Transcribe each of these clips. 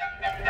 Yeah.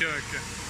Occhio, occhio.